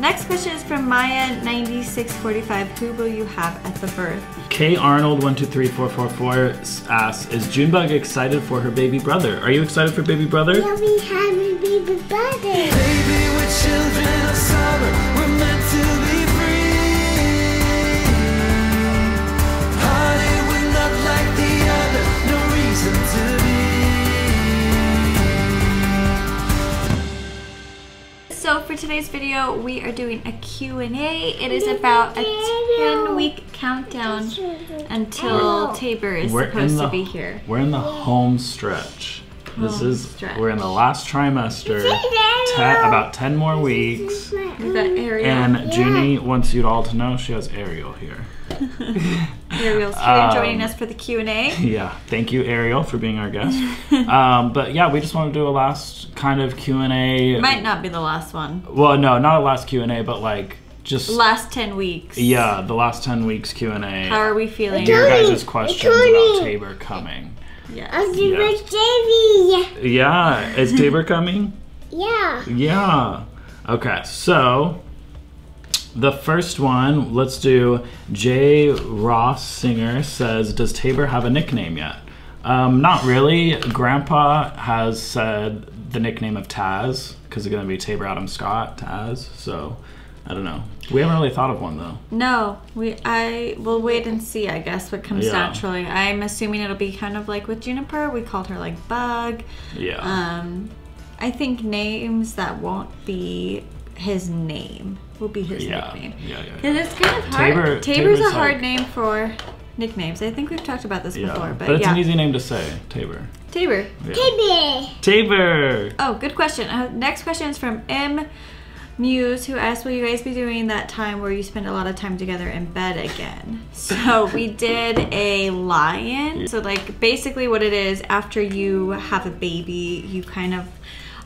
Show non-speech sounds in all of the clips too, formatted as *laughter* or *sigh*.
Next question is from Maya9645. Who will you have at the birth? K Arnold one two three four four four asks, "Is Junebug excited for her baby brother? Are you excited for baby brother?" Yeah, we have a baby brother. Baby, today's video, we are doing a Q&A. It is about a 10 week countdown until Tabor is We're supposed the to be here. We're in the home stretch. This is stretch. we're in the last trimester. Ariel. Ten, about ten more weeks. We've got Ariel. And Junie wants you all to know she has Ariel here. Ariel's here Um, joining us for the Q&A. *laughs* Yeah, thank you, Ariel, for being our guest. um, but yeah, we just want to do a last kind of Q and A. Might not be the last one. Well, no, not a last Q and A, but like just Last 10 weeks. yeah, the last ten weeks q&a How are we feeling? Your Tony, guys' questions Tony. about Tabor coming. Yes. I'm Yeah. big. Yeah, is Tabor coming? *laughs* Yeah. Yeah. Okay, so the first one, let's do Jay Ross Singer says, Does Tabor have a nickname yet? Um, not really. Grandpa has said the nickname of Taz, because it's going to be Tabor Adam Scott, Taz. So I don't know. We haven't really thought of one though. No, we I will wait and see. I guess what comes Yeah. naturally. I'm assuming it'll be kind of like with Juniper. We called her like Bug. Yeah. Um, I think names that won't be his name will be his yeah. nickname. Yeah, yeah, yeah. it's kind of hard. Tabor- Tabor's Tabor's a hard like- name for nicknames. I think we've talked about this Yeah. before, but, But it's yeah. an easy name to say, Tabor. Tabor. Yeah. Baby. Tabor! Oh, good question. Uh, next question is from M. Muse, who asked, "Will you guys be doing that time where you spend a lot of time together in bed again?" *laughs* So we did a lie-in. So like basically, what it is after you have a baby, you kind of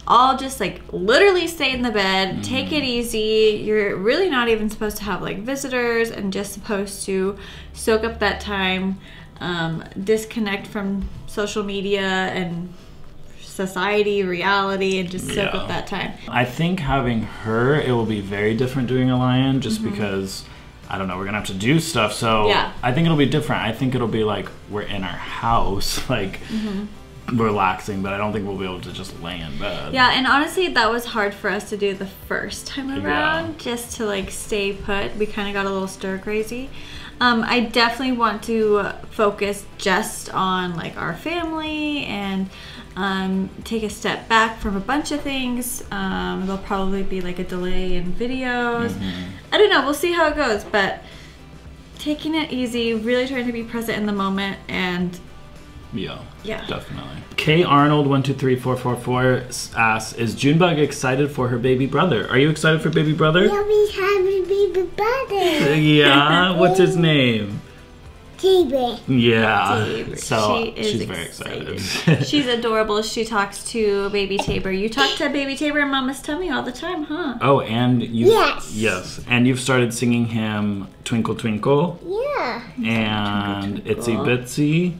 all just like literally stay in the bed, take it easy. You're really not even supposed to have like visitors, and just supposed to soak up that time, um, disconnect from social media and society, reality, and just soak Yeah. up that time. I think having her, it will be very different doing a lie-in just because I don't know, we're gonna have to do stuff. So Mm-hmm. Yeah. I think it'll be different. I think it'll be like we're in our house, *laughs* like Mm-hmm. Relaxing, but I don't think we'll be able to just lay in bed. Yeah, and honestly, that was hard for us to do the first time Yeah. around, just to like stay put. We kind of got a little stir crazy. Um, I definitely want to focus just on like our family and um, take a step back from a bunch of things. Um, there'll probably be like a delay in videos. Mm-hmm. I don't know. We'll see how it goes, but taking it easy, really trying to be present in the moment, and Yeah. Yeah. Definitely. K Arnold one two three four four four asks, "Is Junebug excited for her baby brother? Are you excited for baby brother?" Yeah, we have a baby brother. *laughs* Yeah. What's his name? Baby. Yeah. Tabor. So She is she's very excited. She's *laughs* adorable. She talks to baby Tabor. You talk to baby Tabor in Mama's tummy all the time, huh? oh, and you. Yes. Yes, and you've started singing him "Twinkle Twinkle" Yeah. and "Itsy Twinkle. Bitsy."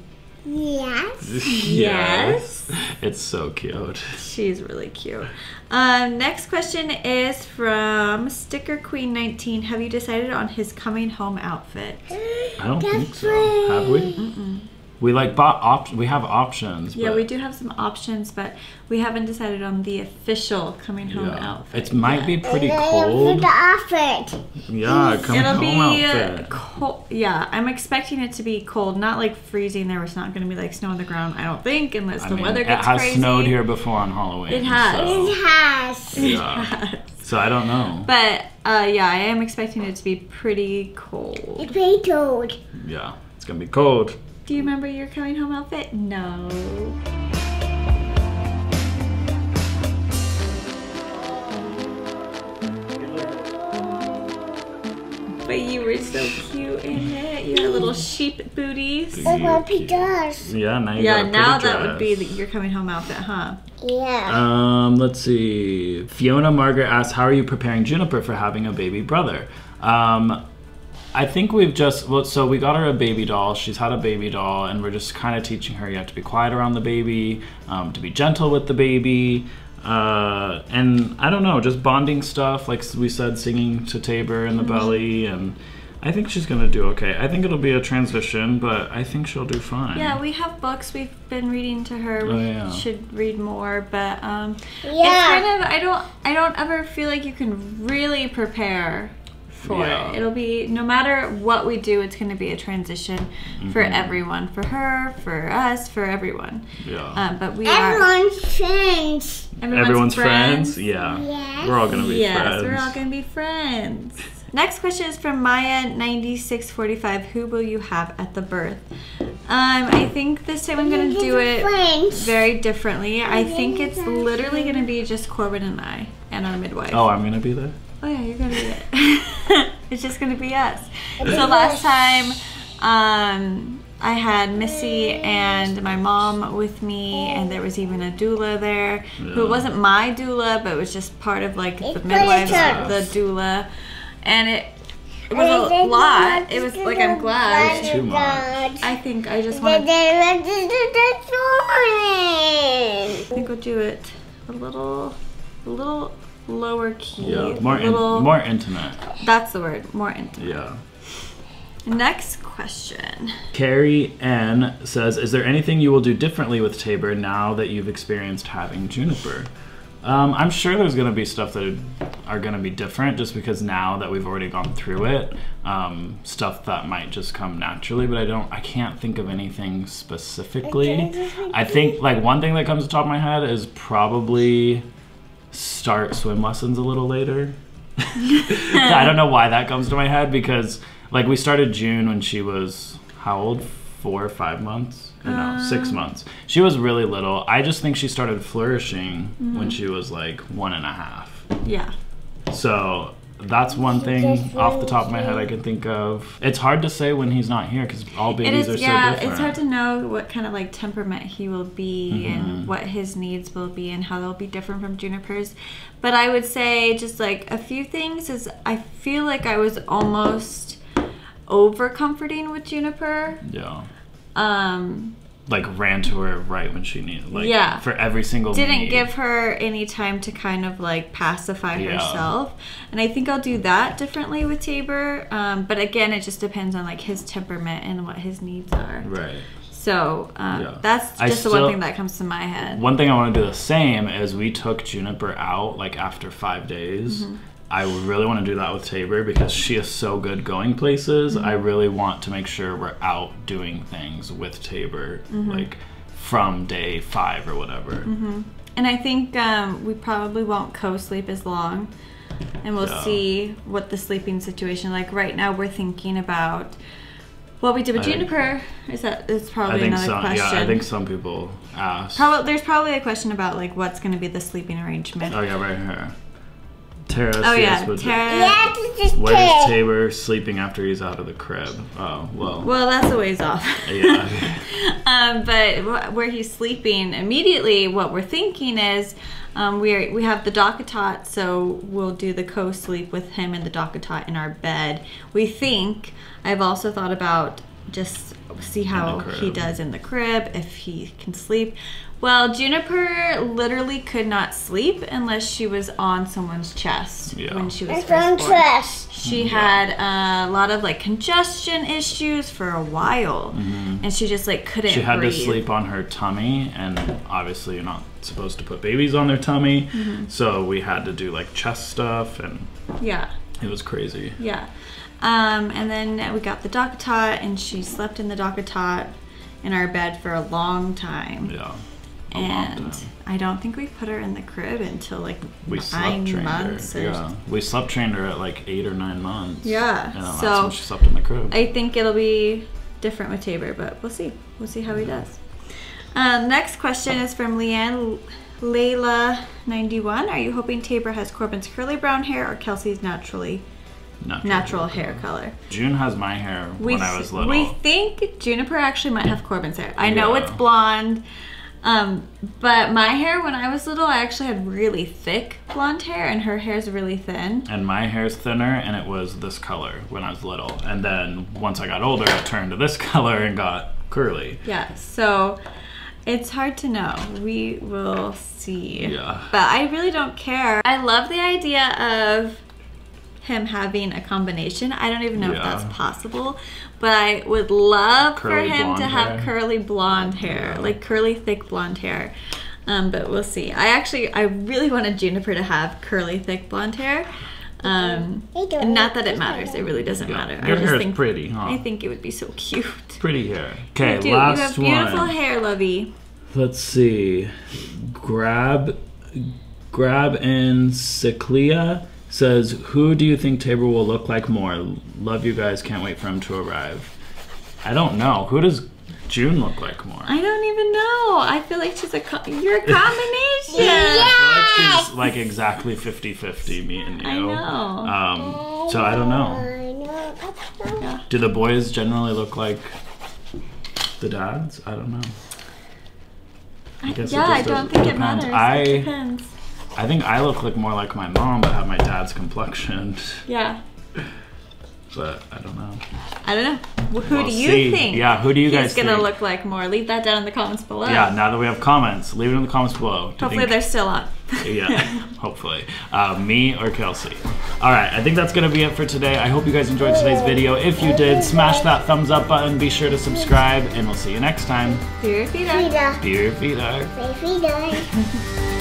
*laughs* Yes. Yes. It's so cute. She's really cute. Um, next question is from Sticker Queen 19. Have you decided on his coming home outfit? I don't think so. Have we? We like bought op- We have options. Yeah, but- we do have some options, but we haven't decided on the official coming home Yeah. outfit. It might be pretty cold. the outfit. Yeah, coming It'll home be outfit. cold. Yeah, I'm expecting it to be cold, not like freezing. There was not going to be like snow on the ground. I don't think, unless I the mean, weather it gets has crazy. snowed here before on Halloween. It has. so- It has. yeah. *laughs* So I don't know. But uh, yeah, I am expecting it to be pretty cold. It's very cold. Yeah, it's gonna be cold. Do you remember your coming home outfit? No. But you were so cute in it. You had little sheep booties. Look what he does. Yeah, now you Yeah, got a now pretty that would be dress. the, your coming home outfit, huh? Yeah. Um, let's see. Fiona Margaret asks, "How are you preparing Juniper for having a baby brother?" Um, I think we've just well, so we got her a baby doll. She's had a baby doll, and we're just kind of teaching her you have to be quiet around the baby, um, to be gentle with the baby. Uh, and I don't know, just bonding stuff, like we said, singing to Tabor in the belly, and I think she's gonna do okay. I think it'll be a transition, but I think she'll do fine. Yeah, we have books we've been reading to her. We Oh, yeah. should read more, but um, Yeah. it's kind of I don't I don't ever feel like you can really prepare for Yeah. it. It'll be no matter what we do, it's going to be a transition for Mm-hmm. everyone, for her, for us, for everyone. Yeah. Um, but we are Everyone's friends. everyone's, Everyone's friends. Yeah. Yes. We're all gonna be yes, friends. we're all going to be friends. Next question is from Maya ninety six forty five. Who will you have at the birth? Um, I think this time I'm going to do it very differently. I think it's literally going to be just Corbin and I and our midwife. Oh, I'm gonna be there. Oh, yeah, you're gonna be it. *laughs* it's just gonna be us. So last time, um, I had Missy and my mom with me, and there was even a doula there who wasn't my doula, but it was just part of like the It's midwives the doula, and it. It was a lot. It was like I'm glad. It's too much. I think I just want to. I think we'll do it a little, a little lower key. Yeah. More a in, little, more intimate. That's the word. More intimate. Yeah. Next question. Carrie N says, "Is there anything you will do differently with Tabor now that you've experienced having Juniper?" Um, I'm sure there's going to be stuff that are going to be different, just because now that we've already gone through it, um, stuff that might just come naturally. But I don't, I can't think of anything specifically. I think like one thing that comes to the top of my head is probably start swim lessons a little later. *laughs* I don't know why that comes to my head because like we started June when she was how old? Four or five months? Or no, six uh. months. She was really little. I just think she started flourishing when mm. she was like one and a half. Yeah. So that's one thing off the top of my head I can think of. It's hard to say when he's not here because all babies is. are so Yeah. different. It's hard to know what kind of like temperament he will be Mm-hmm. and what his needs will be and how they'll be different from Juniper's. But I would say just like a few things is I feel like I was almost over comforting with Juniper. yeah. Um, Like ran to her right when she needed. Like Yeah. for every single didn't need. give her any time to kind of like pacify Yeah. herself and i think i'll do that differently with tabor um, but again it just depends on like his temperament and what his needs are Right. so um, Yeah. that's I just the still- one thing that comes to my head One thing I want to do the same is we took Juniper out like after five days. Mm-hmm. I really want to do that with Tabor because she is so good going places. Mm-hmm. I really want to make sure we're out doing things with Tabor, Mm-hmm. like from day five or whatever. and i think um, we probably won't co-sleep as long and we'll Yeah. see what the sleeping situation like right now we're thinking about what we did with I- juniper is that it's probably think another some, question yeah, I think some people ask. Probably, there's probably a question about like what's going to be the sleeping arrangement Oh yeah, right here. Tara Oh yeah, would- Tara. Yeah, Where's Ted. Tabor sleeping after he's out of the crib? Oh well. Well, that's a ways off. *laughs* yeah. *laughs* um, but where he's sleeping immediately, what we're thinking is um, we we have the DockATot, so we'll do the co-sleep with him and the DockATot in our bed. We think. I've also thought about just see how he does in the crib if he can sleep. Well, Juniper literally could not sleep unless she was on someone's chest Yeah. when she was I first found born. trust. She had a lot of like congestion issues for a while, and she just like couldn't. She had breathe. to sleep on her tummy, and obviously you're not supposed to put babies on their tummy. Mm-hmm. So we had to do like chest stuff, and Yeah, it was crazy. yeah. Um, and then we got the DockATot, and she slept in the DockATot in our bed for a long time. Yeah, a long and. I don't think we put her in the crib until like We nine slept months. or- Yeah, we slept trained her at like eight or nine months. Yeah, and so she slept in the crib. I think it'll be different with Tabor, but we'll see. We'll see how he does. Um, next question is from Leanne Layla91. Are you hoping Tabor has Corbin's curly brown hair or Kelsey's naturally Natural. natural hair color? June has my hair We, when I was little. we think Juniper actually might have Corbin's hair. I know it's blonde, um, but my hair when I was little, I actually had really thick blonde hair, and her hair's really thin. and my hair's thinner, and it was this color when I was little. And then once I got older, it turned to this *laughs* color and got curly. Yeah, so It's hard to know. We will see. Yeah. But I really don't care. I love the idea of him having a combination. I don't even know if that's possible, but I would love Curly for him to blonde have hair. curly blonde hair, Yeah. like curly thick blonde hair. Um, but we'll see. I actually, I really wanted Juniper to have curly thick blonde hair. Um, and not that it matters. It really doesn't Yeah. matter. Your I hair just is think pretty, huh? I think it would be so cute. Pretty hair. Okay, You do. last you have beautiful one. hair, Lovey. Let's see. Grab, grab and Ciclia says, "Who do you think Tabor will look like more? Love you guys. Can't wait for him to arrive." I don't know. Who does June look like more? I don't even know. I feel like she's a co- you're a combination. *laughs* I feel like she's like exactly 50-50, me and you. I know. Um, so I don't know. I know. I. Do the boys generally look like the dads? I don't know. I guess it yeah, I don't does- think it matters. I- it depends. I think I look like more like my mom, but have my dad's complexion. Yeah. But I don't know. I don't know. Wh- Who We'll do you see. think? Yeah, who do you he's guys gonna think? look like more? Leave that down in the comments below. Yeah, now that we have comments, leave it in the comments below. Hopefully think- they're still on. yeah, *laughs* hopefully. Uh, me or Kelsey. All right, I think that's going to be it for today. I hope you guys enjoyed today's video. If you did, smash that thumbs up button. Be sure to subscribe, and we'll see you next time. Here, Peter. Frida. Dear Vida. Frida.